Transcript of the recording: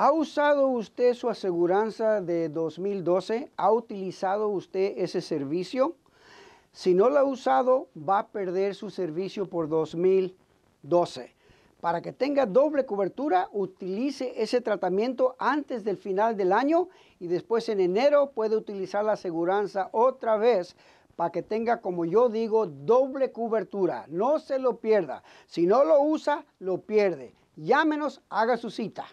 ¿Ha usado usted su aseguranza de 2012? ¿Ha utilizado usted ese servicio? Si no lo ha usado, va a perder su servicio por 2012. Para que tenga doble cobertura, utilice ese tratamiento antes del final del año y después en enero puede utilizar la aseguranza otra vez para que tenga, como yo digo, doble cobertura. No se lo pierda. Si no lo usa, lo pierde. Llámenos, haga su cita.